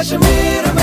Cachemira,